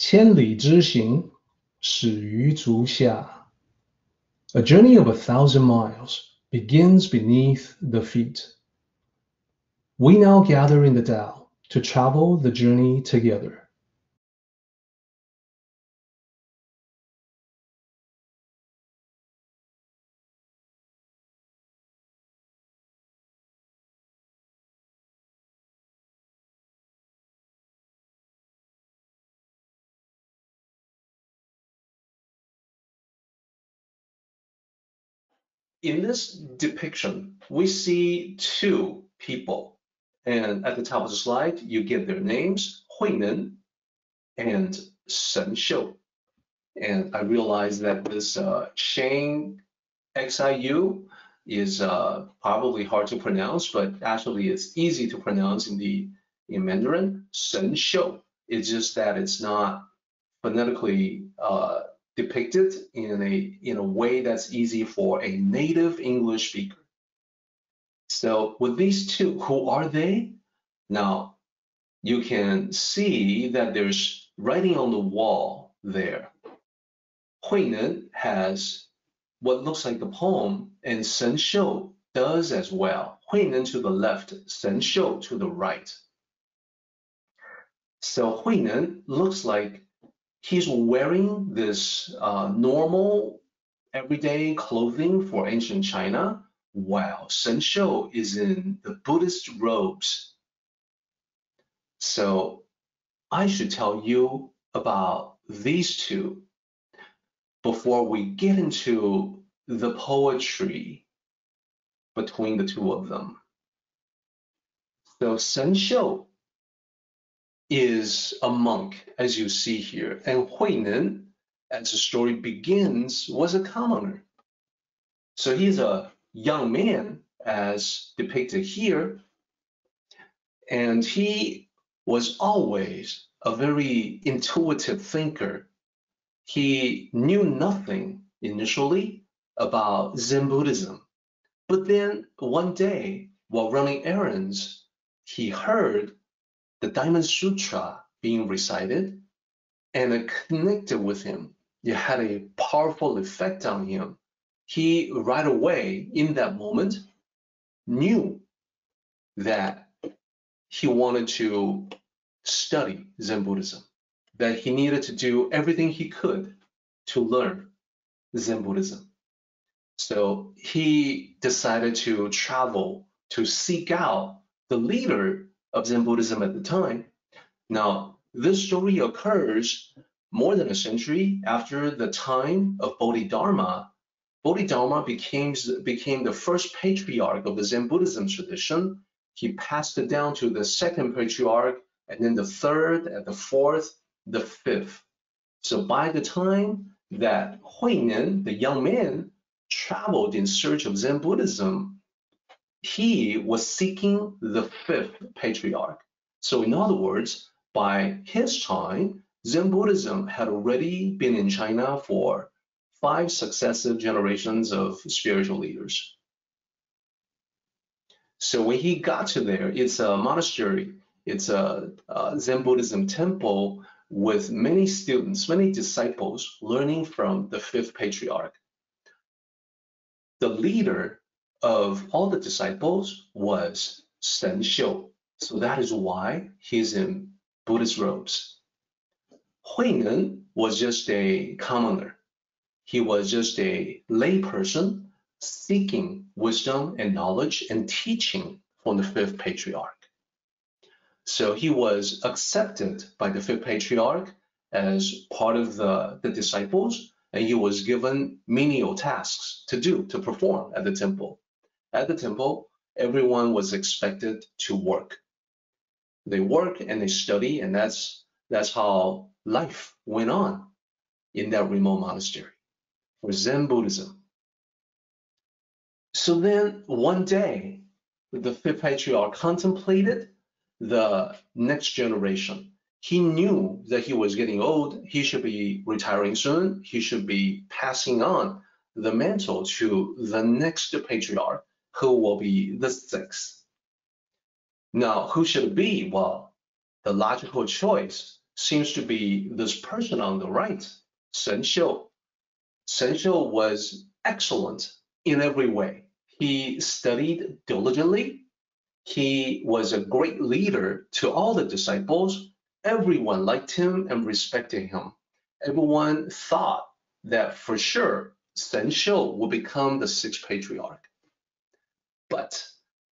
千里之行，始于足下。A journey of a thousand miles begins beneath the feet. We now gather in the Tao to travel the journey together. In this depiction, we see two people. And at the top of the slide, you get their names, Huineng and Shen Xiu. And I realize that this uh, Shen Xiu is uh, probably hard to pronounce, but actually it's easy to pronounce in the in Mandarin. Shen Xiu. It's just that it's not phonetically uh, depicted in a in a way that's easy for a native English speaker. So with these two, who are they? Now you can see that there's writing on the wall there. Huineng has what looks like the poem, and Shen Xiu does as well. Huineng to the left, Shen Xiu to the right. So Huineng looks like he's wearing this uh, normal everyday clothing for ancient China, while Shen Xiu is in the Buddhist robes. So I should tell you about these two before we get into the poetry between the two of them. So Shen Xiu is a monk, as you see here, and Huineng, as the story begins, was a commoner. So he's a young man, as depicted here, and he was always a very intuitive thinker. He knew nothing initially about Zen Buddhism, but then one day, while running errands, he heard the Diamond Sutra being recited and connected with him. It had a powerful effect on him. He right away in that moment knew that he wanted to study Zen Buddhism, that he needed to do everything he could to learn Zen Buddhism. So he decided to travel to seek out the leader of Zen Buddhism at the time. Now, this story occurs more than a century after the time of Bodhidharma. Bodhidharma became, became the first patriarch of the Zen Buddhism tradition. He passed it down to the second patriarch, and then the third, and the fourth, the fifth. So by the time that Huineng, the young man, traveled in search of Zen Buddhism, he was seeking the fifth patriarch. So in other words, by his time, Zen Buddhism had already been in China for five successive generations of spiritual leaders. So when he got to there, it's a monastery, it's a, a Zen Buddhism temple with many students, many disciples learning from the fifth patriarch. The leader of all the disciples was Shen Xiu. So that is why he's in Buddhist robes. Huineng was just a commoner. He was just a layperson seeking wisdom and knowledge and teaching from the fifth patriarch. So he was accepted by the fifth patriarch as part of the, the disciples, and he was given menial tasks to do, to perform at the temple. At the temple, everyone was expected to work. They work and they study, and that's that's how life went on in that remote monastery for Zen Buddhism. So then one day, the fifth patriarch contemplated the next generation. He knew that he was getting old. He should be retiring soon. He should be passing on the mantle to the next patriarch who will be the sixth. Now, who should be? Well, the logical choice seems to be this person on the right, Shen Xiu. Shen Xiu was excellent in every way. He studied diligently. He was a great leader to all the disciples. Everyone liked him and respected him. Everyone thought that for sure Shen Xiu will become the sixth patriarch. But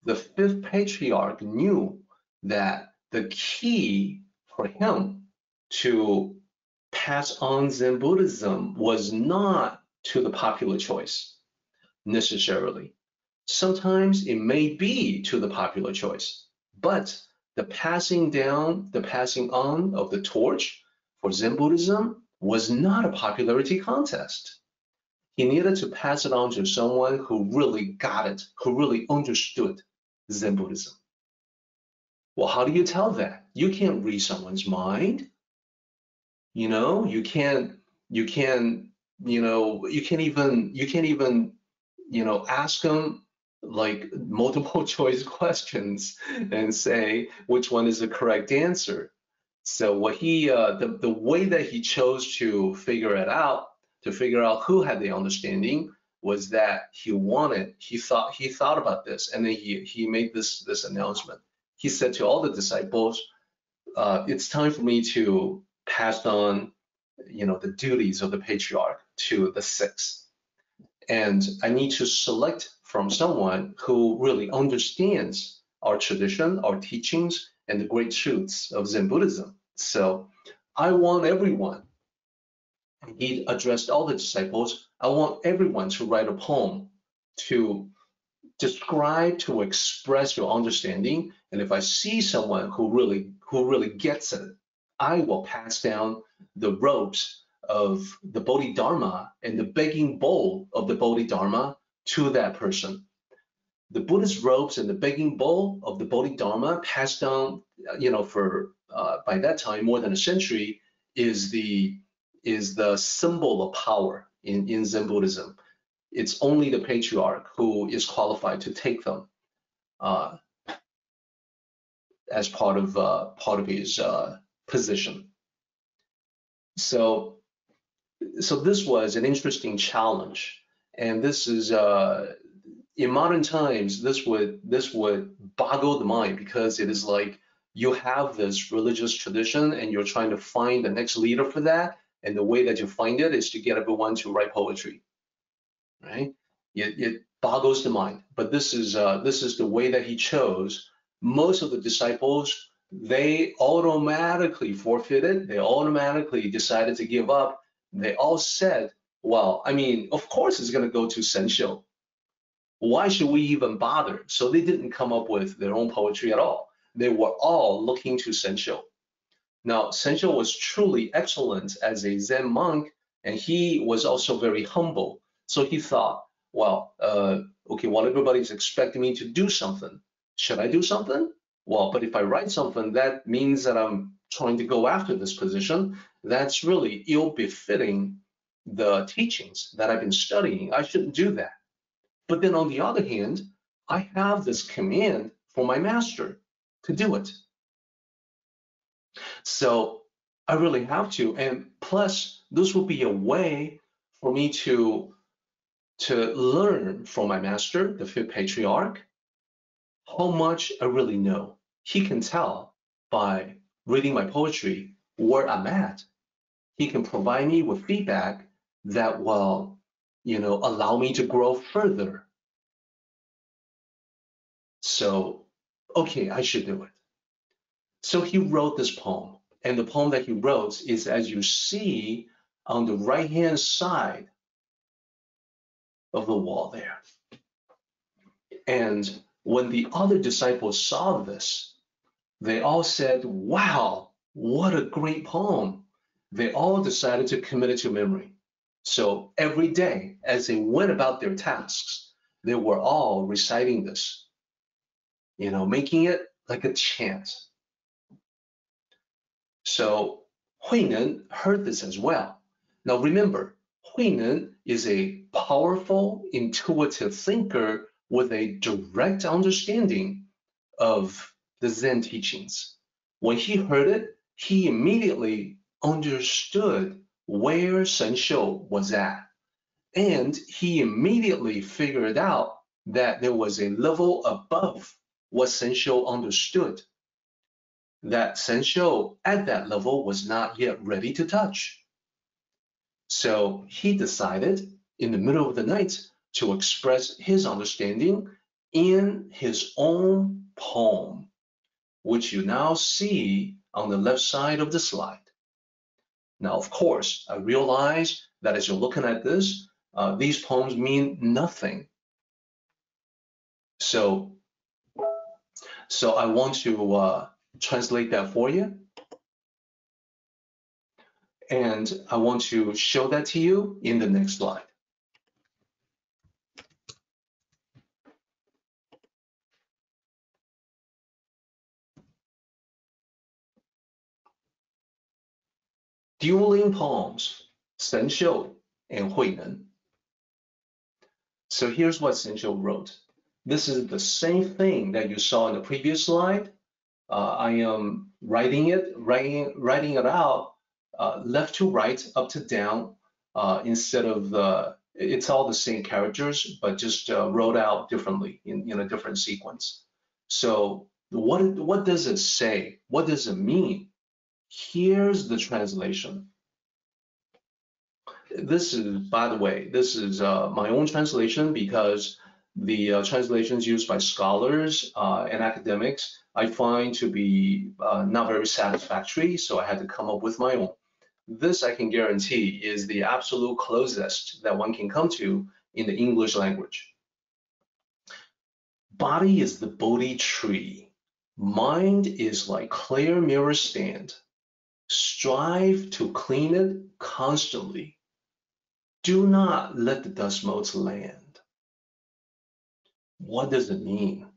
the fifth patriarch knew that the key for him to pass on Zen Buddhism was not to the popular choice necessarily. Sometimes it may be to the popular choice, but the passing down, the passing on of the torch for Zen Buddhism was not a popularity contest. He needed to pass it on to someone who really got it, who really understood Zen Buddhism. Well, how do you tell that? You can't read someone's mind. You know, you can't, you can't, you know, you can't even, you can't even, you know, ask them like multiple choice questions and say which one is the correct answer. So what he, uh, the, the way that he chose to figure it out, to figure out who had the understanding was that he wanted, he thought, he thought about this and then he, he made this, this announcement. He said to all the disciples, uh, it's time for me to pass on, you know, the duties of the patriarch to the six. And I need to select from someone who really understands our tradition, our teachings, and the great truths of Zen Buddhism. So I want everyone, he addressed all the disciples, I want everyone to write a poem to describe, to express your understanding. And if I see someone who really, who really gets it, I will pass down the ropes of the Bodhidharma and the begging bowl of the Bodhidharma to that person the Buddhist robes and the begging bowl of the Bodhidharma passed down, you know, for uh, by that time more than a century, is the is the symbol of power in, in Zen Buddhism. It's only the patriarch who is qualified to take them uh, as part of uh, part of his uh, position. So, so this was an interesting challenge, and this is uh, in modern times, this would this would boggle the mind because it is like you have this religious tradition and you're trying to find the next leader for that, and the way that you find it is to get everyone to write poetry, right? It, it boggles the mind. But this is uh, this is the way that he chose. Most of the disciples they automatically forfeited. They automatically decided to give up. They all said, "Well, I mean, of course it's going to go to Xiu why should we even bother? So they didn't come up with their own poetry at all. They were all looking to Xiu. Now, Xiu was truly excellent as a Zen monk, and he was also very humble. So he thought, well, uh, okay, well, everybody's expecting me to do something. Should I do something? Well, but if I write something, that means that I'm trying to go after this position. That's really ill befitting the teachings that I've been studying. I shouldn't do that. But then on the other hand, I have this command for my master to do it. So I really have to. And plus, this will be a way for me to, to learn from my master, the fifth patriarch, how much I really know. He can tell by reading my poetry where I'm at. He can provide me with feedback that will you know, allow me to grow further. So, okay, I should do it. So he wrote this poem, and the poem that he wrote is as you see on the right hand side of the wall there. And when the other disciples saw this, they all said, Wow, what a great poem. They all decided to commit it to memory. So every day, as they went about their tasks, they were all reciting this, you know, making it like a chant. So Huineng heard this as well. Now remember, Huineng is a powerful, intuitive thinker with a direct understanding of the Zen teachings. When he heard it, he immediately understood where Shen Xiu was at. And he immediately figured out that there was a level above what Shen Xiu understood. That Shen at that level was not yet ready to touch. So he decided in the middle of the night to express his understanding in his own poem, which you now see on the left side of the slide. Now, of course, I realize that as you're looking at this, uh, these poems mean nothing. So, so I want to uh, translate that for you. And I want to show that to you in the next slide. Dueling poems, Shen Xiu and Hui Neng. So here's what Shen Xiu wrote. This is the same thing that you saw in the previous slide. Uh, I am writing it, writing, writing it out uh, left to right, up to down, uh, instead of the, it's all the same characters, but just uh, wrote out differently in, in a different sequence. So what, what does it say? What does it mean? Here's the translation. This is, by the way, this is uh, my own translation because the uh, translations used by scholars uh, and academics I find to be uh, not very satisfactory, so I had to come up with my own. This I can guarantee is the absolute closest that one can come to in the English language. Body is the Bodhi tree. Mind is like clear mirror stand. Strive to clean it constantly. Do not let the dust motes land. What does it mean?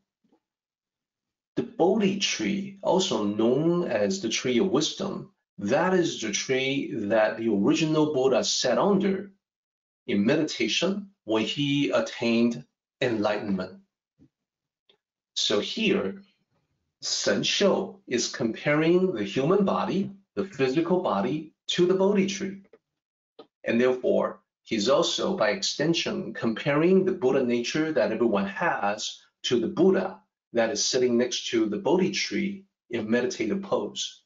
The Bodhi tree, also known as the tree of wisdom, that is the tree that the original Buddha sat under in meditation when he attained enlightenment. So here, Shen Xiu is comparing the human body, the physical body, to the Bodhi tree. And therefore, he's also, by extension, comparing the Buddha nature that everyone has to the Buddha that is sitting next to the Bodhi tree in meditative pose.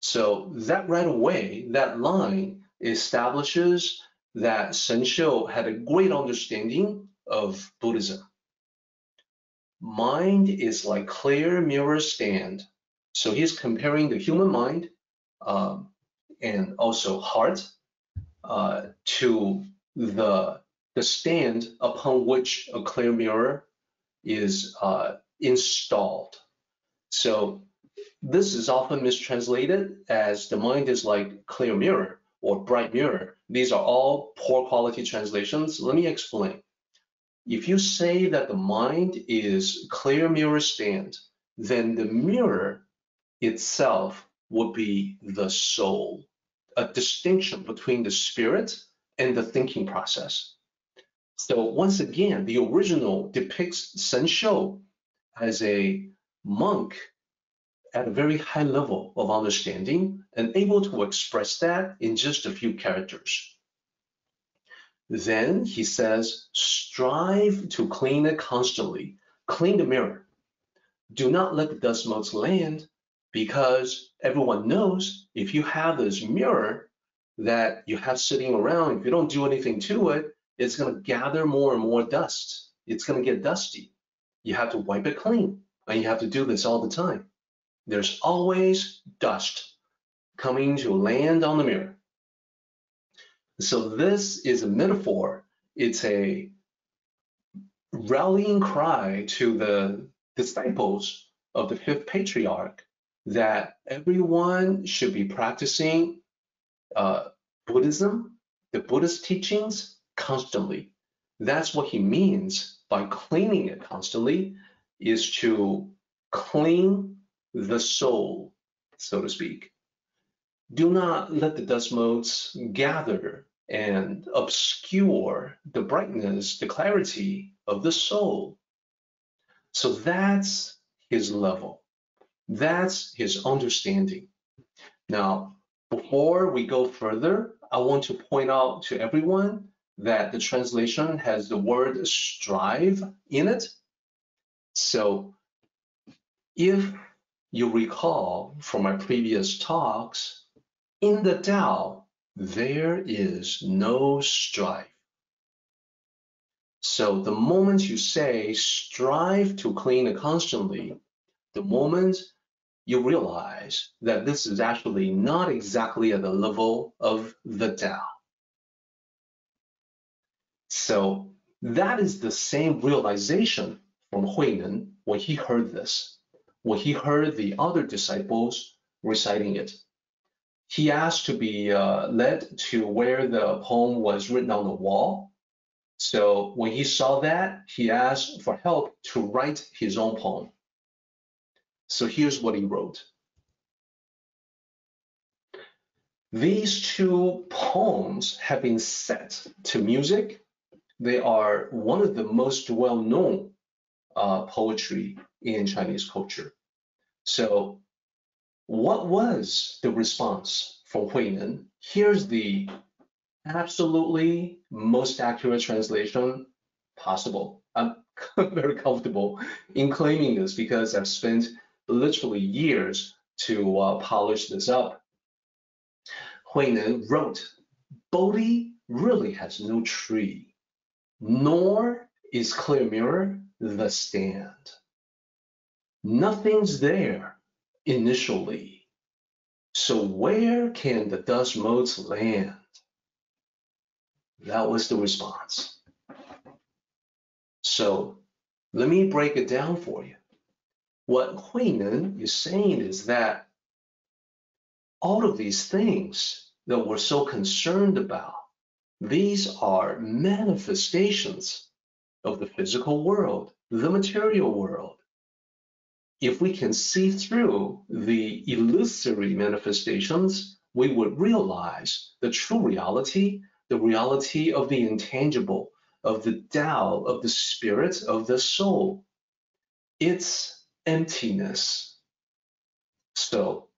So that right away, that line establishes that Shen Xiu had a great understanding of Buddhism. Mind is like clear mirror stand. So he's comparing the human mind um, and also heart uh, to the, the stand upon which a clear mirror is uh, installed. So this is often mistranslated as the mind is like clear mirror or bright mirror. These are all poor quality translations. Let me explain. If you say that the mind is clear mirror stand, then the mirror itself would be the soul, a distinction between the spirit and the thinking process. So once again, the original depicts Shen Xiu as a monk at a very high level of understanding and able to express that in just a few characters. Then he says, strive to clean it constantly. Clean the mirror. Do not let the dust motes land because everyone knows if you have this mirror that you have sitting around, if you don't do anything to it, it's going to gather more and more dust. It's going to get dusty. You have to wipe it clean, and you have to do this all the time. There's always dust coming to land on the mirror. So this is a metaphor. It's a rallying cry to the disciples of the fifth patriarch that everyone should be practicing uh, Buddhism, the Buddhist teachings, constantly. That's what he means by cleaning it constantly, is to clean the soul, so to speak. Do not let the dust motes gather and obscure the brightness, the clarity of the soul. So that's his level. That's his understanding. Now, before we go further, I want to point out to everyone that the translation has the word strive in it. So if you recall from my previous talks, in the Tao, there is no strife. So the moment you say strive to clean constantly, the moment you realize that this is actually not exactly at the level of the Tao. So that is the same realization from Huineng when he heard this, when he heard the other disciples reciting it. He asked to be uh, led to where the poem was written on the wall. So when he saw that, he asked for help to write his own poem. So here's what he wrote. These two poems have been set to music. They are one of the most well-known uh, poetry in Chinese culture. So what was the response from Huineng? Here's the absolutely most accurate translation possible. I'm very comfortable in claiming this because I've spent literally years to uh, polish this up. Huineng wrote, Bodhi really has no tree, nor is clear mirror the stand. Nothing's there initially. So where can the dust motes land? That was the response. So let me break it down for you. What Huineng is saying is that all of these things that we're so concerned about, these are manifestations of the physical world, the material world. If we can see through the illusory manifestations, we would realize the true reality, the reality of the intangible, of the Tao, of the spirit, of the soul. It's emptiness. So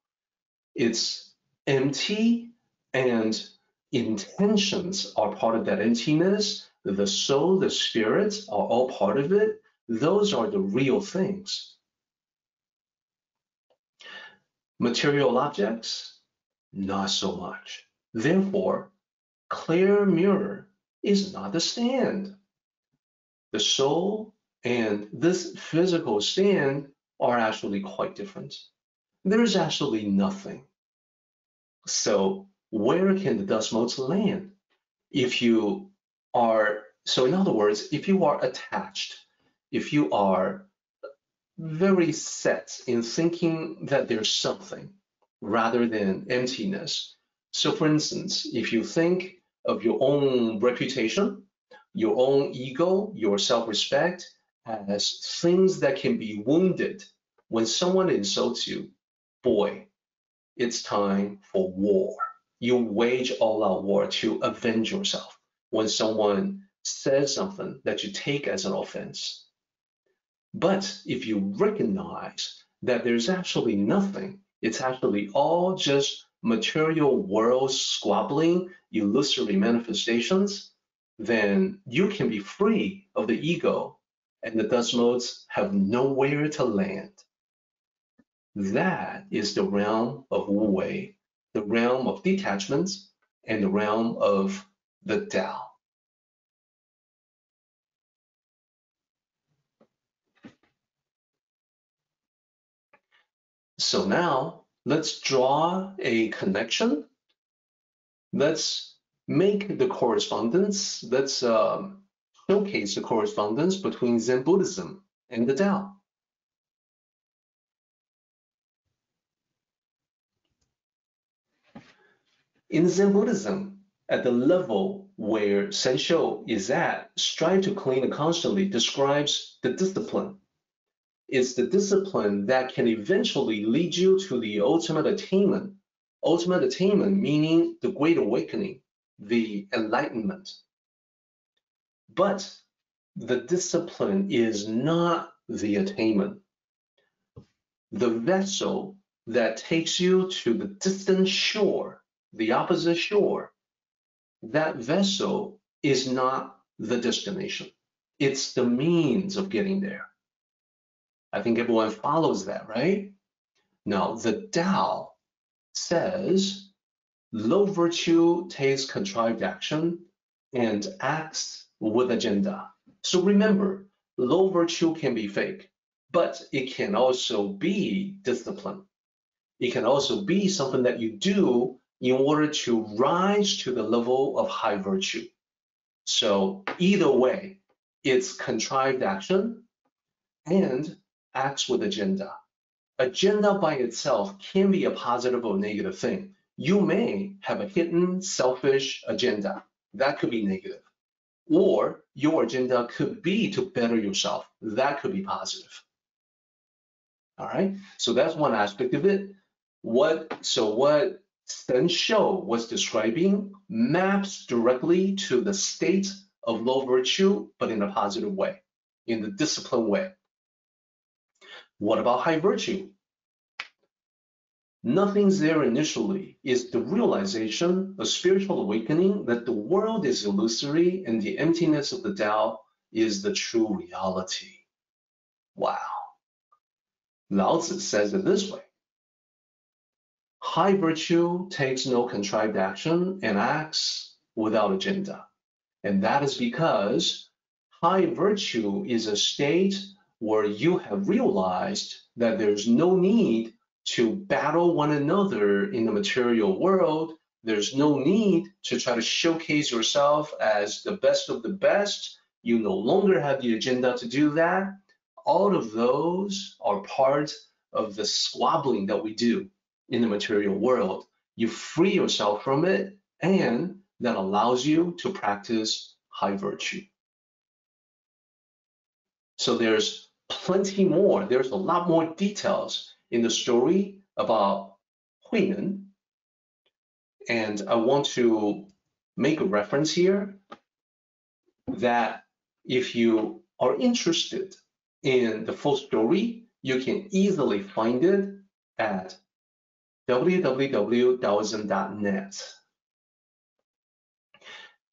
it's empty and intentions are part of that emptiness. The soul, the spirit are all part of it. Those are the real things. Material objects, not so much. Therefore, clear mirror is not the stand. The soul and this physical stand are actually quite different. There's actually nothing. So where can the dust motes land? If you are, so in other words, if you are attached, if you are very set in thinking that there's something rather than emptiness. So for instance, if you think of your own reputation, your own ego, your self-respect, as things that can be wounded. When someone insults you, boy, it's time for war. You wage all out war to avenge yourself when someone says something that you take as an offense. But if you recognize that there's actually nothing, it's actually all just material world squabbling, illusory manifestations, then you can be free of the ego and the dust motes have nowhere to land. That is the realm of Wu Wei, the realm of detachments, and the realm of the Tao. So now let's draw a connection. Let's make the correspondence. Let's um, showcase the correspondence between Zen Buddhism and the Tao. In Zen Buddhism, at the level where Xiu is at, strive to clean constantly describes the discipline. It's the discipline that can eventually lead you to the ultimate attainment. Ultimate attainment meaning the great awakening, the enlightenment. But the discipline is not the attainment. the vessel that takes you to the distant shore, the opposite shore, that vessel is not the destination. It's the means of getting there. I think everyone follows that, right? Now, the Tao says low virtue takes contrived action and acts with agenda. So remember, low virtue can be fake, but it can also be discipline. It can also be something that you do in order to rise to the level of high virtue. So either way, it's contrived action and acts with agenda. Agenda by itself can be a positive or negative thing. You may have a hidden selfish agenda. That could be negative. Or your agenda could be to better yourself. That could be positive. All right, so that's one aspect of it. What so what Shen Xiu was describing maps directly to the state of low virtue, but in a positive way, in the disciplined way. What about high virtue? Nothing's there initially is the realization, a spiritual awakening that the world is illusory and the emptiness of the Tao is the true reality. Wow. Lao Tzu says it this way. High virtue takes no contrived action and acts without agenda. And that is because high virtue is a state where you have realized that there's no need to battle one another in the material world. There's no need to try to showcase yourself as the best of the best. You no longer have the agenda to do that. All of those are part of the squabbling that we do in the material world. You free yourself from it, and that allows you to practice high virtue. So there's plenty more. There's a lot more details in the story about Huineng. And I want to make a reference here that if you are interested in the full story, you can easily find it at www.taoism.net.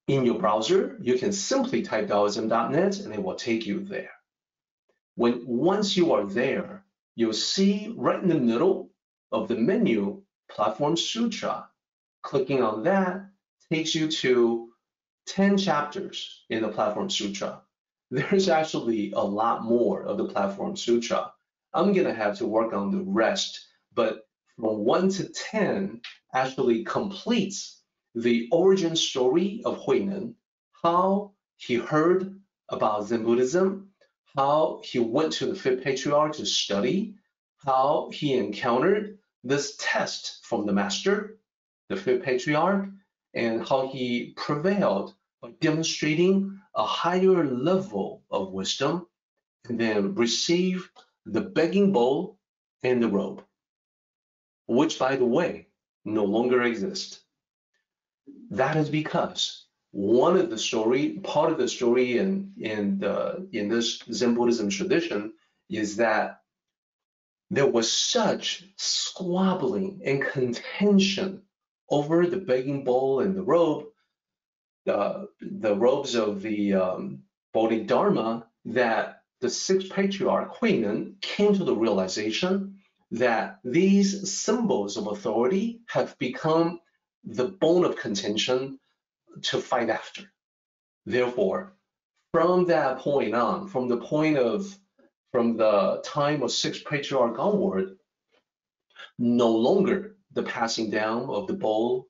In your browser, you can simply type taoism.net and it will take you there. When once you are there, you'll see right in the middle of the menu, Platform Sutra. Clicking on that takes you to 10 chapters in the Platform Sutra. There's actually a lot more of the Platform Sutra. I'm gonna have to work on the rest, but from one to 10 actually completes the origin story of Huineng, how he heard about Zen Buddhism, how he went to the fifth patriarch to study, how he encountered this test from the master, the fifth patriarch, and how he prevailed by demonstrating a higher level of wisdom and then receive the begging bowl and the robe, which by the way, no longer exist. That is because one of the story, part of the story in in the in this Zen Buddhism tradition is that there was such squabbling and contention over the begging bowl and the robe, the the robes of the um, Bodhidharma, that the sixth patriarch Huineng came to the realization that these symbols of authority have become the bone of contention to fight after. Therefore, from that point on, from the point of, from the time of sixth patriarch onward, no longer the passing down of the bowl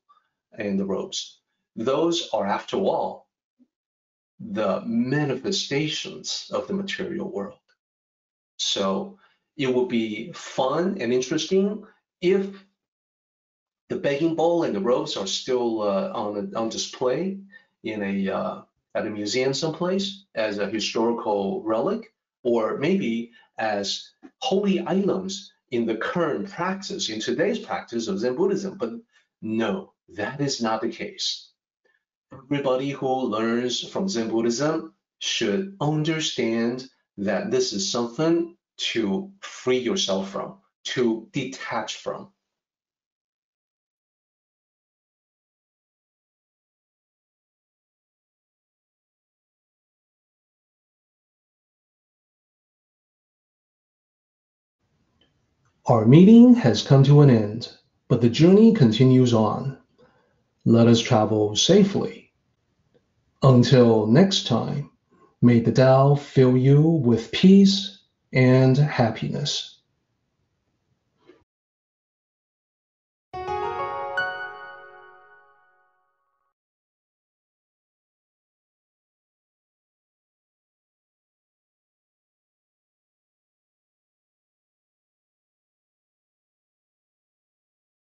and the robes. Those are, after all, the manifestations of the material world. So it would be fun and interesting if the begging bowl and the robes are still uh, on on display in a uh, at a museum someplace as a historical relic, or maybe as holy items in the current practice, in today's practice of Zen Buddhism. But no, that is not the case. Everybody who learns from Zen Buddhism should understand that this is something to free yourself from. to detach from. Our meeting has come to an end, but the journey continues on. Let us travel safely. Until next time, may the Tao fill you with peace and happiness.